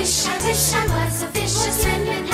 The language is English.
wish, I wish I was a fish, swimming